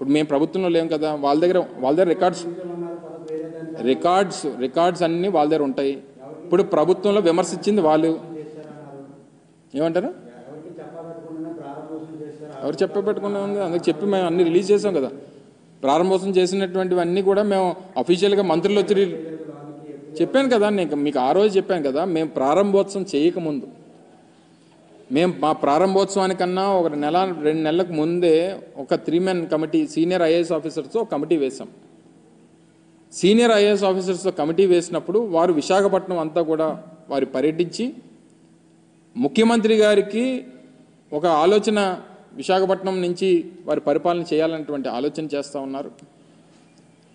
ఇప్పుడు మేము ప్రభుత్వంలో లేం కదా వాళ్ళ దగ్గర వాళ్ళ దగ్గర రికార్డ్స్ రికార్డ్స్ రికార్డ్స్ అన్నీ వాళ్ళ దగ్గర ఉంటాయి. ఇప్పుడు ప్రభుత్వంలో విమర్శించింది వాళ్ళు. ఏమంటారు? ఎవరు చెప్పబెట్టుకున్నా ఉంది? అందుకు చెప్పి మేము అన్ని రిలీజ్ చేసాం కదా. ప్రారంభోత్సవం చేసినటువంటివన్నీ కూడా మేము అఫీషియల్గా మంత్రులు వచ్చి రి- చెప్పాను కదా నేను మీకు ఆ రోజు చెప్పాను కదా మేము ప్రారంభోత్సవం చేయకముందు మేము మా ప్రారంభోత్సవానికన్నా ఒక నెల రెండు నెలలకు ముందే ఒక three men committee senior IAS ఆఫీసర్స్తో committee వేశాం. సీనియర్ ఐఏఎస్ ఆఫీసర్స్తో కమిటీ వేసినప్పుడు వారు విశాఖపట్నం అంతా కూడా వారు పర్యటించి ముఖ్యమంత్రి గారికి ఒక ఆలోచన విశాఖపట్నం నుంచి వారి పరిపాలన చేయాలన్నటువంటి ఆలోచన చేస్తూ ఉన్నారు.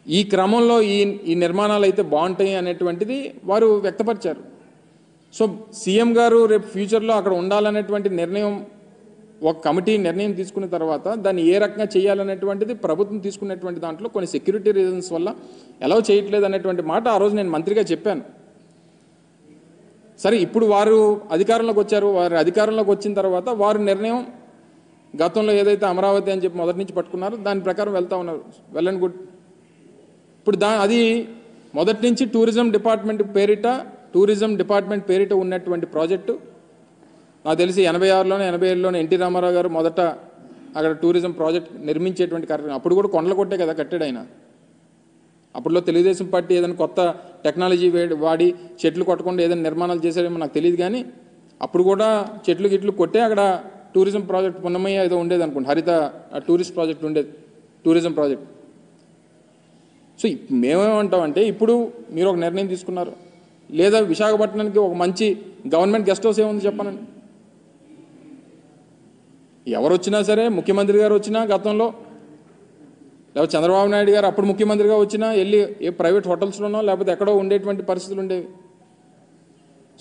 ఈ క్రమంలో ఈ ఈ నిర్మాణాలు అయితే బాగుంటాయి అనేటువంటిది వారు వ్యక్తపరిచారు. సో సీఎం గారు రేపు ఫ్యూచర్లో అక్కడ ఉండాలనేటువంటి నిర్ణయం ఒక కమిటీ నిర్ణయం తీసుకున్న తర్వాత దాన్ని ఏ రకంగా చేయాలనేటువంటిది ప్రభుత్వం తీసుకున్నటువంటి దాంట్లో కొన్ని సెక్యూరిటీ రీజన్స్ వల్ల ఎలా చేయట్లేదు అనేటువంటి మాట ఆ రోజు నేను మంత్రిగా చెప్పాను. సరే ఇప్పుడు వారు అధికారంలోకి వచ్చారు వారు అధికారంలోకి వచ్చిన తర్వాత వారు నిర్ణయం గతంలో ఏదైతే అమరావతి అని చెప్పి మొదటి నుంచి పట్టుకున్నారో దాని ప్రకారం వెళ్తా ఉన్నారు. Well and good. ఇప్పుడు దా అది మొదటి నుంచి టూరిజం డిపార్ట్మెంట్ పేరిట టూరిజం డిపార్ట్మెంట్ పేరిట ఉన్నటువంటి ప్రాజెక్టు. నాకు తెలిసి ఎనభై ఆరులోనే ఎనభై ఏడులోనే ఎన్టీ రామారావు గారు మొదట అక్కడ టూరిజం ప్రాజెక్ట్ నిర్మించేటువంటి కార్యక్రమం. అప్పుడు కూడా కొండలు కొట్టే కదా కట్టాడు ఆయన. అప్పుడులో తెలుగుదేశం పార్టీ ఏదైనా కొత్త టెక్నాలజీ వాడి చెట్లు కొట్టకుండా ఏదైనా నిర్మాణాలు చేశారేమో నాకు తెలియదు కానీ అప్పుడు కూడా చెట్లు గిట్లు కొట్టే అక్కడ టూరిజం ప్రాజెక్ట్ పున్నమయ్య ఏదో ఉండేది అనుకోండి హరిత టూరిస్ట్ ప్రాజెక్ట్ ఉండేది. Tourism project. సో మేమేమంటామంటే ఇప్పుడు మీరు ఒక నిర్ణయం తీసుకున్నారు. లేదా విశాఖపట్నానికి ఒక మంచి గవర్నమెంట్ గెస్ట్ హౌస్ ఏముంది చెప్పనండి? ఎవరు వచ్చినా సరే ముఖ్యమంత్రి గారు వచ్చినా గతంలో లేకపోతే చంద్రబాబు నాయుడు గారు అప్పుడు ముఖ్యమంత్రిగా వచ్చినా వెళ్ళి ఏ ప్రైవేట్ హోటల్స్లోనో లేకపోతే ఎక్కడో ఉండేటువంటి పరిస్థితులు ఉండేవి.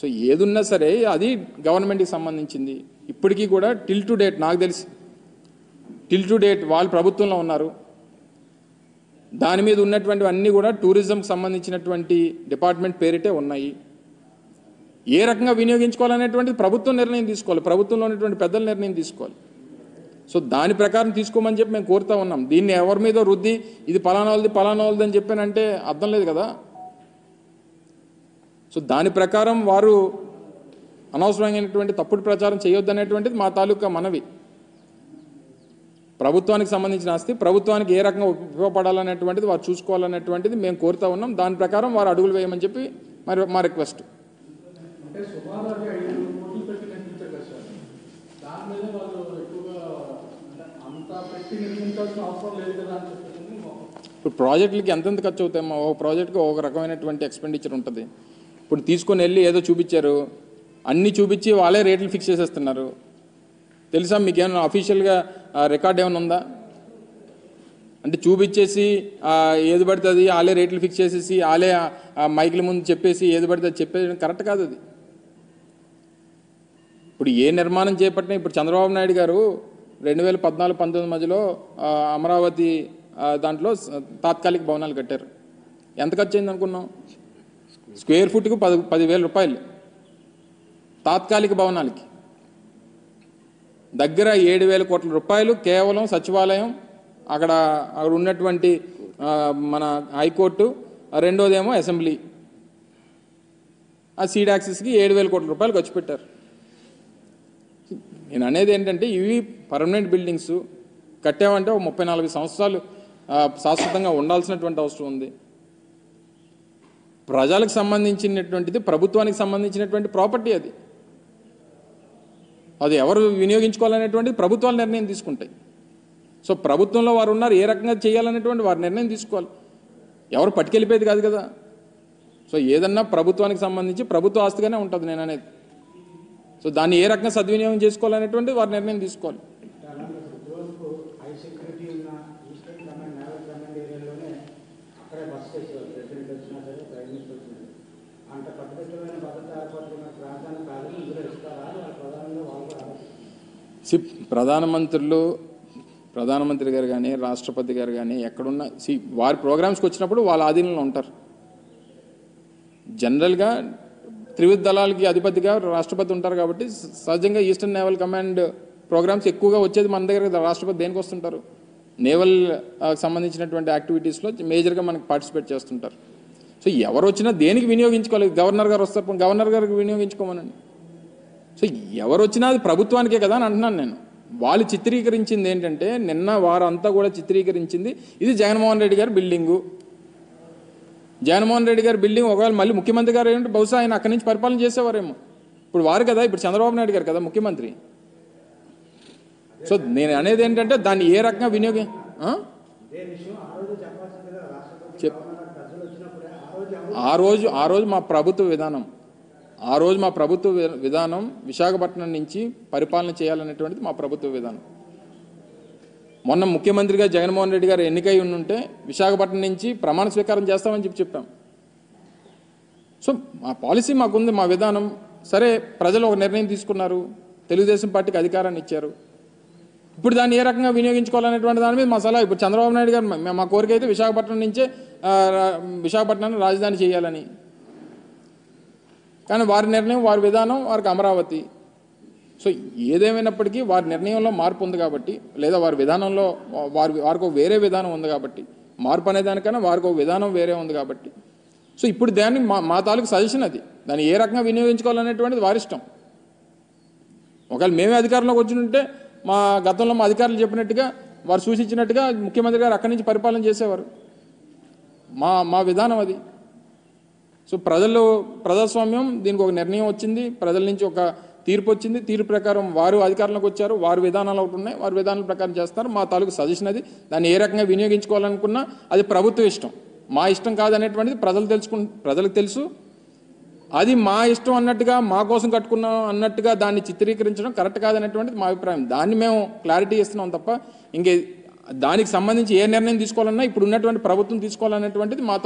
సో ఏదున్నా సరే అది గవర్నమెంట్కి సంబంధించింది. ఇప్పటికీ కూడా టిల్ టు డేట్ నాకు తెలిసి టిల్ టు డేట్ వాళ్ళు ప్రభుత్వంలో ఉన్నారు. దాని మీద ఉన్నటువంటి అన్నీ కూడా టూరిజంకి సంబంధించినటువంటి డిపార్ట్మెంట్ పేరిటే ఉన్నాయి. ఏ రకంగా వినియోగించుకోవాలనేటువంటిది ప్రభుత్వం నిర్ణయం తీసుకోవాలి. ప్రభుత్వంలో ఉన్నటువంటి పెద్దల నిర్ణయం తీసుకోవాలి. సో దాని ప్రకారం తీసుకోమని చెప్పి మేము కోరుతా ఉన్నాం. దీన్ని ఎవరి మీద రుద్ది ఇది పలానా వాళ్ళది పలానా వాళ్ళది అని చెప్పానంటే అర్థం లేదు కదా? సో దాని ప్రకారం వారు అనవసరమైనటువంటి తప్పుడు ప్రచారం చేయొద్దనేటువంటిది మా తాలూకా మనవి. ప్రభుత్వానికి సంబంధించిన ఆస్తి ప్రభుత్వానికి ఏ రకంగా ఉపయోగపడాలనేటువంటిది వారు చూసుకోవాలనేటువంటిది మేము కోరుతా ఉన్నాం. దాని ప్రకారం వారు అడుగులు వేయమని చెప్పి మరి మా రిక్వెస్ట్. ఇప్పుడు ప్రాజెక్టులకి ఎంతెంత ఖర్చు అవుతాయమ్మా ఒక ప్రాజెక్ట్కి ఒక రకమైనటువంటి ఎక్స్పెండిచర్ ఉంటుంది. ఇప్పుడు తీసుకొని వెళ్ళి ఏదో చూపించారు. అన్నీ చూపించి వాళ్ళే రేట్లు ఫిక్స్ చేసేస్తున్నారు. తెలుసా మీకు ఏమైనా అఫీషియల్గా రికార్డ్ ఏమైనా ఉందా? అంటే చూపించేసి ఏది పడితే అది వాళ్ళే రేట్లు ఫిక్స్ చేసేసి వాళ్ళే మైకుల ముందు చెప్పేసి ఏది పడితే అది చెప్పేది కరెక్ట్ కాదు అది. ఇప్పుడు ఏ నిర్మాణం చేపట్టినా ఇప్పుడు చంద్రబాబు నాయుడు గారు రెండు వేల పద్నాలుగు పంతొమ్మిది మధ్యలో అమరావతి దాంట్లో తాత్కాలిక భవనాలు కట్టారు. ఎంత ఖర్చు అయింది అనుకున్నాం స్క్వేర్ ఫుట్కు పది పదివేల రూపాయలు. తాత్కాలిక భవనాలకి. దగ్గర ఏడు వేల కోట్ల రూపాయలు కేవలం సచివాలయం అక్కడ అక్కడ ఉన్నటువంటి మన హైకోర్టు రెండోదేమో అసెంబ్లీ. ఆ సీడ్ ఏడు వేల కోట్ల రూపాయలు ఖర్చు పెట్టారు. నేను అనేది ఏంటంటే ఇవి పర్మనెంట్ బిల్డింగ్స్ కట్టామంటే ఒక ముప్పై నలభై సంవత్సరాలు శాశ్వతంగా ఉండాల్సినటువంటి అవసరం ఉంది. ప్రజలకు సంబంధించినటువంటిది ప్రభుత్వానికి సంబంధించినటువంటి ప్రాపర్టీ అది. అది ఎవరు వినియోగించుకోవాలనేటువంటి ప్రభుత్వాలు నిర్ణయం తీసుకుంటాయి. సో ప్రభుత్వంలో వారు ఉన్నారు ఏ రకంగా చేయాలనేటువంటి వారు నిర్ణయం తీసుకోవాలి. ఎవరు పట్టుకెళ్ళిపోయేది కాదు కదా. సో ఏదన్నా ప్రభుత్వానికి సంబంధించి ప్రభుత్వ ఆస్తిగానే ఉంటుంది నేను అనేది సో దాన్ని ఏ రకంగా సద్వినియోగం చేసుకోవాలనేటువంటి వారు నిర్ణయం తీసుకోవాలి రోజుకు హై సెక్యూరిటీ ఉన్న ఈస్టర్న్ కమాండ్ నేవల్ కమాండ్ ఏరియాలోనే అక్కడే బస్ చేసేవారు ప్రెసిడెంట్ వచ్చినా సరే ప్రైమ్ మినిస్టర్ వచ్చినా సరే. అంత కట్టుదిట్టమైన భద్రత ఏర్పడుతున్న ప్రాంతాన్ని కాదు ఇందులో ఇస్తారా వాళ్ళ ప్రధానంగా వాళ్ళు కూడా ఆలోచిస్తారు. సి ప్రధానమంత్రులు ప్రధానమంత్రి గారు కానీ రాష్ట్రపతి గారు కానీ ఎక్కడున్నా సి వారి ప్రోగ్రామ్స్కి వచ్చినప్పుడు వాళ్ళ ఆధీనంలో ఉంటారు. జనరల్గా త్రివిధ దళాలకి అధిపతిగా రాష్ట్రపతి ఉంటారు కాబట్టి సహజంగా ఈస్టర్న్ నేవల్ కమాండ్ ప్రోగ్రామ్స్ ఎక్కువగా వచ్చేది మన దగ్గర రాష్ట్రపతి దేనికి వస్తుంటారు? నేవల్ సంబంధించినటువంటి యాక్టివిటీస్లో మేజర్గా మనకి పార్టిసిపేట్ చేస్తుంటారు. సో ఎవరు వచ్చినా దేనికి వినియోగించుకోవాలి గవర్నర్ గారు వస్తారు గవర్నర్ గారికి వినియోగించుకోమనండి. సో ఎవరు వచ్చినా అది ప్రభుత్వానికే కదా అని అంటున్నాను నేను. వాళ్ళు చిత్రీకరించింది ఏంటంటే నిన్న వారంతా కూడా చిత్రీకరించింది ఇది జగన్మోహన్ రెడ్డి గారి బిల్డింగు. జగన్మోహన్ రెడ్డి గారి బిల్డింగ్ ఒకవేళ మళ్ళీ ముఖ్యమంత్రి గారు ఏంటంటే బహుశా ఆయన అక్కడి నుంచి పరిపాలన చేసేవారేమో. ఇప్పుడు వారు కదా ఇప్పుడు చంద్రబాబు నాయుడు గారు కదా ముఖ్యమంత్రి. సో నేను అనేది ఏంటంటే దాన్ని ఏ రకంగా వినియోగం చెప్ ఆ రోజు ఆ రోజు మా ప్రభుత్వ విధానం. ఆ రోజు మా ప్రభుత్వ వి- విధానం విశాఖపట్నం నుంచి పరిపాలన చేయాలనేటువంటిది మా ప్రభుత్వ విధానం. మొన్న ముఖ్యమంత్రిగా జగన్మోహన్ రెడ్డి గారు ఎన్నికై ఉంటే విశాఖపట్నం నుంచి ప్రమాణ స్వీకారం చేస్తామని చెప్పి చెప్పాం. సో మా పాలసీ మాకుంది మా విధానం. సరే ప్రజలు ఒక నిర్ణయం తీసుకున్నారు. తెలుగుదేశం పార్టీకి అధికారాన్ని ఇచ్చారు. ఇప్పుడు దాన్ని ఏ రకంగా వినియోగించుకోవాలనేటువంటి దాని మీద మా సలహా ఇప్పుడు చంద్రబాబు నాయుడు గారు మా- కోరిక అయితే విశాఖపట్నం నుంచే విశాఖపట్నాన్ని రాజధాని చేయాలని. కానీ వారి నిర్ణయం వారి విధానం వారికి అమరావతి. సో ఏదేమైనప్పటికీ వారి నిర్ణయంలో మార్పు ఉంది కాబట్టి లేదా వారి విధానంలో వారి వారికి వేరే విధానం ఉంది కాబట్టి మార్పు అనే దానికన్నా వారికి ఒక విధానం వేరే ఉంది కాబట్టి. సో ఇప్పుడు దాన్ని మా మా తాలూకు సజెషన్ అది. దాన్ని ఏ రకంగా వినియోగించుకోవాలనేటువంటిది వారి ఇష్టం. ఒకవేళ మేమే అధికారంలోకి వచ్చి ఉంటే మా గతంలో మా అధికారులు చెప్పినట్టుగా వారు సూచించినట్టుగా ముఖ్యమంత్రి గారు అక్కడి నుంచి పరిపాలన చేసేవారు. మా మా విధానం అది. సో ప్రజలు ప్రజాస్వామ్యం దీనికి ఒక నిర్ణయం వచ్చింది. ప్రజల నుంచి ఒక తీర్పు వచ్చింది. తీర్పు ప్రకారం వారు అధికారంలోకి వచ్చారు. వారి విధానాలు ఒకటి ఉన్నాయి. వారి విధానాల ప్రకారం చేస్తారు మా తాలూకు సజెషన్ అది. దాన్ని ఏ రకంగా వినియోగించుకోవాలనుకున్నా అది ప్రభుత్వ ఇష్టం. మా ఇష్టం కాదనేటువంటిది ప్రజలు తెలుసుకు ప్రజలకు తెలుసు. అది మా ఇష్టం అన్నట్టుగా మా కోసం కట్టుకున్నాం అన్నట్టుగా దాన్ని చిత్రీకరించడం కరెక్ట్ కాదనేటువంటిది మా అభిప్రాయం. దాన్ని మేము క్లారిటీ ఇస్తున్నాం తప్ప ఇంకే దానికి సంబంధించి ఏ నిర్ణయం తీసుకోవాలన్నా ఇప్పుడు ఉన్నటువంటి ప్రభుత్వం తీసుకోవాలనేటువంటిది మా